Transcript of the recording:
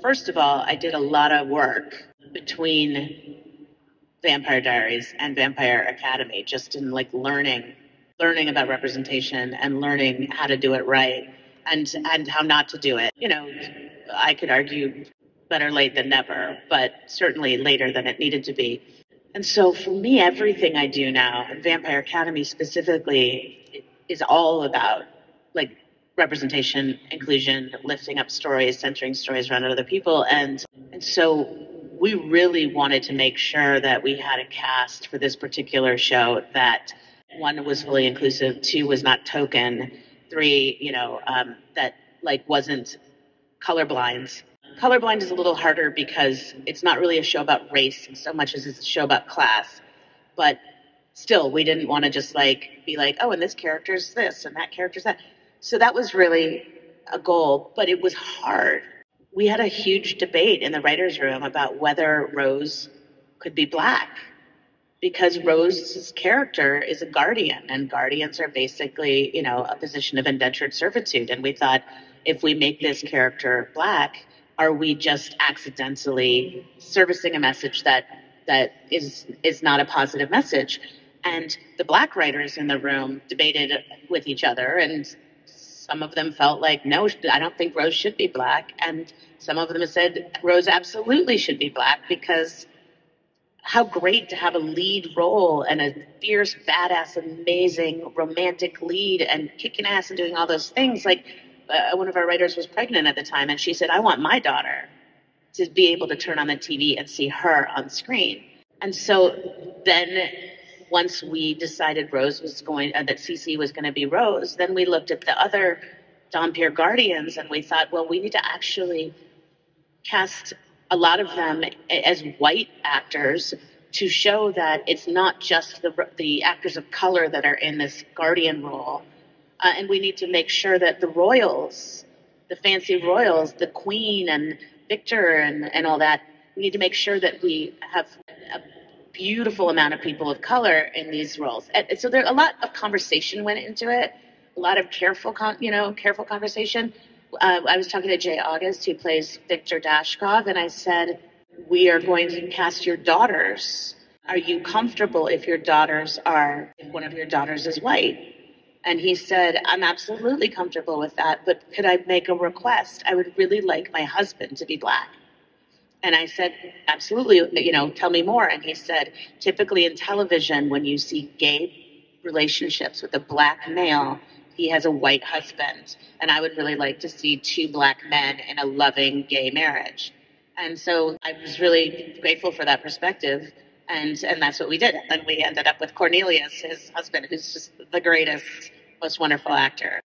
First of all, I did a lot of work between Vampire Diaries and Vampire Academy, just in like learning, learning about representation and learning how to do it right and and how not to do it. You know, I could argue better late than never, but certainly later than it needed to be. And so for me, everything I do now, Vampire Academy specifically, is all about like representation, inclusion, lifting up stories, centering stories around other people. And and so we really wanted to make sure that we had a cast for this particular show that one was fully inclusive, two was not token, three, you know, um, that like wasn't colorblind. Colorblind is a little harder because it's not really a show about race so much as it's a show about class. But still, we didn't want to just like be like, oh, and this character's this and that character's that. So that was really a goal, but it was hard. We had a huge debate in the writer's room about whether Rose could be black because Rose's character is a guardian, and guardians are basically, you know, a position of indentured servitude. And we thought, if we make this character black, are we just accidentally servicing a message that that is is not a positive message? And the black writers in the room debated with each other, and some of them felt like, no, I don't think Rose should be black, and some of them said Rose absolutely should be black because how great to have a lead role and a fierce, badass, amazing romantic lead and kicking ass and doing all those things. Like uh, one of our writers was pregnant at the time, and she said, "I want my daughter to be able to turn on the TV and see her on screen." And so then, once we decided Rose was going, uh, that Sisi was going to be Rose, then we looked at the other Dhampir Guardians, and we thought, well, we need to actually cast a lot of them as white actors to show that it's not just the, the actors of color that are in this guardian role. Uh, and we need to make sure that the royals, the fancy royals, the queen and Victor and, and all that, we need to make sure that we have a beautiful amount of people of color in these roles. And so there a lot of conversation went into it, a lot of careful, con- you know, careful conversation uh, I was talking to J. August, who plays Victor Dashkov, and I said, We are going to cast your daughters. Are you comfortable if your daughters are, if one of your daughters is white? And he said, I'm absolutely comfortable with that, but could I make a request? I would really like my husband to be black. And I said, absolutely, you know, tell me more. And he said, typically in television, when you see gay relationships with a black male, he has a white husband, and I would really like to see two black men in a loving gay marriage. And so I was really grateful for that perspective. And, and that's what we did. And we ended up with Cornelius, his husband, who's just the greatest, most wonderful actor.